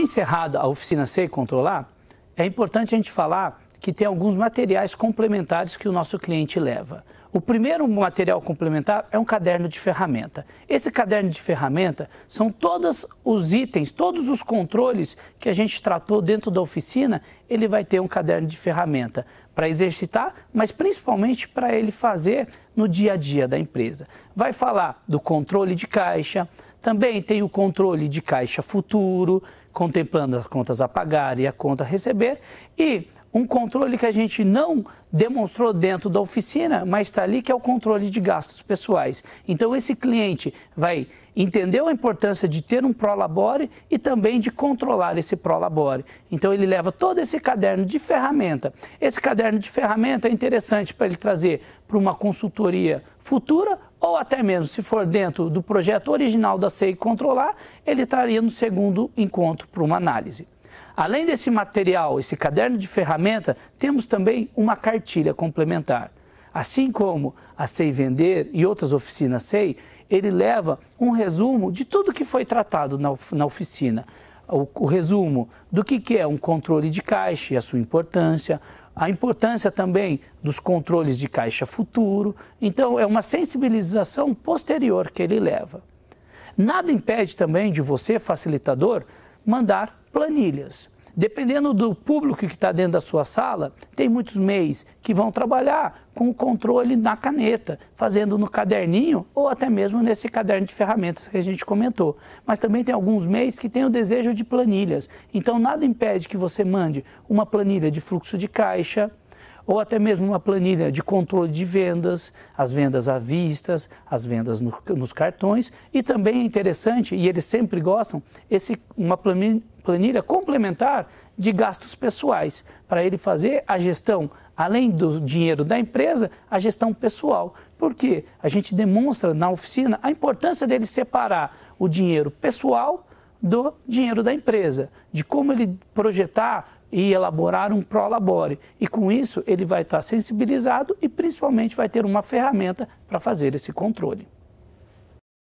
de encerrada a oficina Sei Controlar, é importante a gente falar que tem alguns materiais complementares que o nosso cliente leva. O primeiro material complementar é um caderno de ferramenta. Esse caderno de ferramenta são todos os itens, todos os controles que a gente tratou dentro da oficina, ele vai ter um caderno de ferramenta para exercitar, mas principalmente para ele fazer no dia a dia da empresa. Vai falar do controle de caixa, também tem o controle de caixa futuro, contemplando as contas a pagar e a conta a receber, e um controle que a gente não demonstrou dentro da oficina, mas está ali, que é o controle de gastos pessoais. Então, esse cliente vai entender a importância de ter um Prolabore e também de controlar esse Prolabore. Então, ele leva todo esse caderno de ferramenta. Esse caderno de ferramenta é interessante para ele trazer para uma consultoria futura ou até mesmo se for dentro do projeto original da SEI controlar, ele traria no segundo encontro para uma análise. Além desse material, esse caderno de ferramenta, temos também uma cartilha complementar. Assim como a SEI Vender e outras oficinas SEI, ele leva um resumo de tudo que foi tratado na, na oficina. O, o, resumo do que, que é um controle de caixa e a sua importância, a importância também dos controles de caixa futuro. Então, é uma sensibilização posterior que ele leva. Nada impede também de você, facilitador, mandar planilhas. Dependendo do público que está dentro da sua sala, tem muitos MEIs que vão trabalhar com o controle na caneta, fazendo no caderninho ou até mesmo nesse caderno de ferramentas que a gente comentou. Mas também tem alguns MEIs que têm o desejo de planilhas. Então, nada impede que você mande uma planilha de fluxo de caixa, ou até mesmo uma planilha de controle de vendas, as vendas à vista, as vendas no, nos cartões, e também é interessante, e eles sempre gostam, esse, uma planilha, planilha complementar de gastos pessoais, para ele fazer a gestão, além do dinheiro da empresa, a gestão pessoal. Porque a gente demonstra na oficina a importância dele separar o dinheiro pessoal do dinheiro da empresa, de como ele projetar e elaborar um prolabore. E com isso ele vai estar sensibilizado e principalmente vai ter uma ferramenta para fazer esse controle.